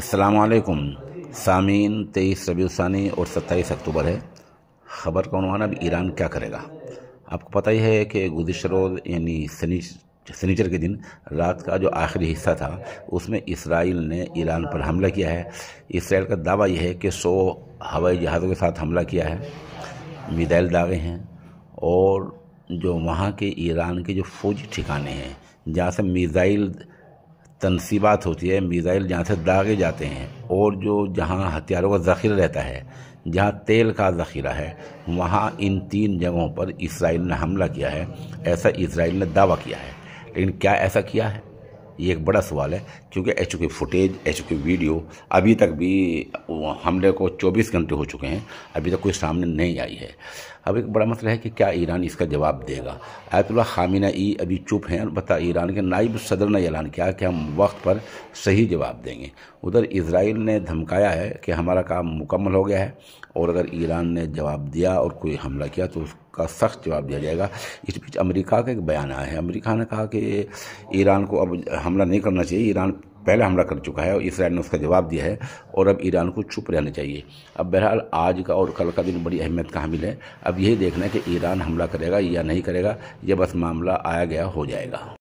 السلام علیکم۔ سامعین، تیئیس ربیع الثانی اور ستائیس اکتوبر ہے۔ خبر کا عنوان اب ایران کیا کرے گا؟ آپ کو پتہ ہی ہے کہ گزشتہ روز یعنی سنیچر کے دن، رات کا جو آخری حصہ تھا، اس میں اسرائیل نے ایران پر حملہ کیا ہے۔ اسرائیل کا دعویٰ یہ ہے کہ سو ہوائی جہازوں کے ساتھ حملہ کیا ہے۔ میزائل داغے ہیں۔ اور جو وہاں کے ایران کے جو فوجی ٹھکانے ہیں، جہاں سے میزائل تنصیبات ہوتی ہے، میزائل جہاں سے داغے جاتے ہیں اور جو جہاں ہتھیاروں کا ذخیرہ رہتا ہے، جہاں تیل کا ذخیرہ ہے، وہاں ان تین جگہوں پر اسرائیل نے حملہ کیا ہے، ایسا اسرائیل نے دعویٰ کیا ہے۔ لیکن کیا ایسا کیا ہے؟ یہ ایک بڑا سوال ہے، کیونکہ ایچ چکے فوٹیج، ایچ چکے ویڈیو ابھی تک بھی حملے کو چوبیس گھنٹے ہو چکے ہیں، ابھی تک کوئی سامنے نہیں آئی ہے۔ اب ایک بڑا مسئلہ ہے کہ کیا ایران اس کا جواب دے گا؟ آیت اللہ خامنہ ای ابھی چپ ہیں البتہ ایران کے نائب صدر نے اعلان کیا کہ ہم وقت پر صحیح جواب دیں گے۔ ادھر اسرائیل نے دھمکایا ہے کہ ہمارا کام مکمل ہو گیا ہے اور اگر ایران نے جواب دیا اور کوئی حملہ کیا تو اس کا سخت جواب دیا جائے گا۔ اس بیچ امریکہ کا ایک بیان آیا ہے۔ امریکہ نے کہا کہ ایران کو اب حملہ نہیں کرنا چاہیے، ایران پہلا حملہ کر چکا ہے اور اسرائیل نے اس کا جواب دیا ہے اور اب ایران کو چپ رہنا چاہیے۔ اب بہرحال آج کا اور کل کا دن بڑی اہمیت کا حامل ہے۔ اب یہی دیکھنا ہے کہ ایران حملہ کرے گا یا نہیں کرے گا، یہ بس معاملہ آیا گیا ہو جائے گا۔